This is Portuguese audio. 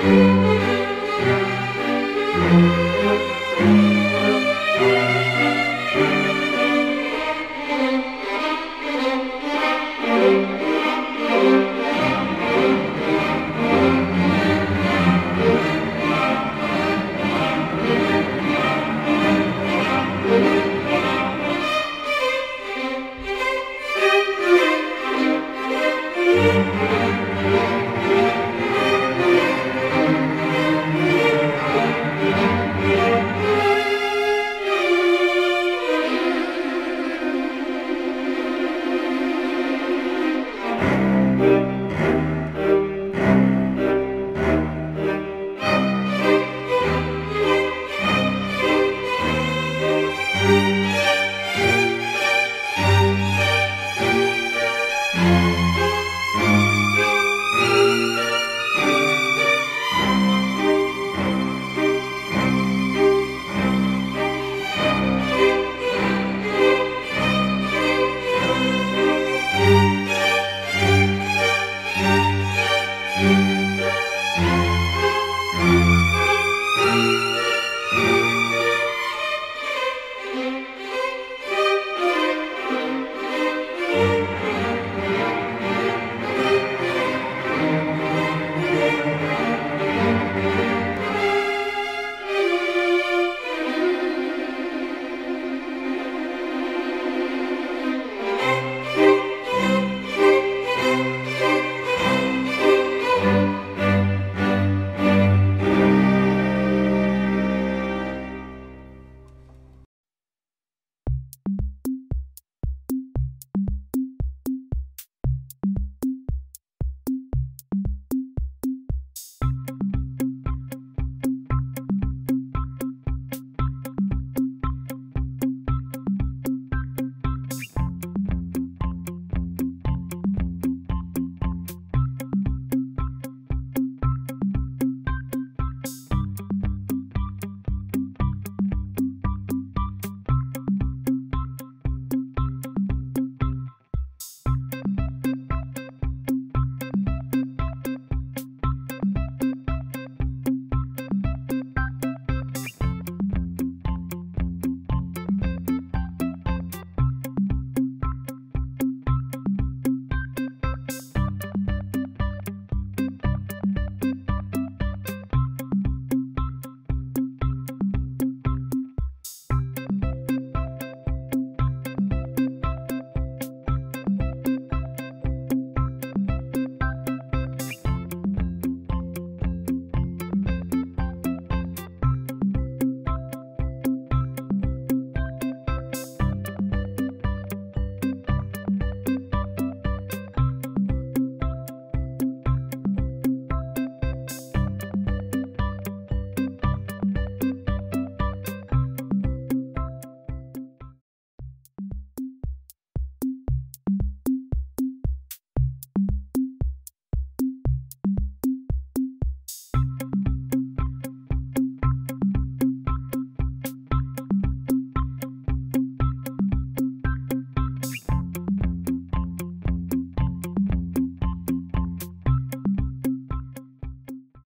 Música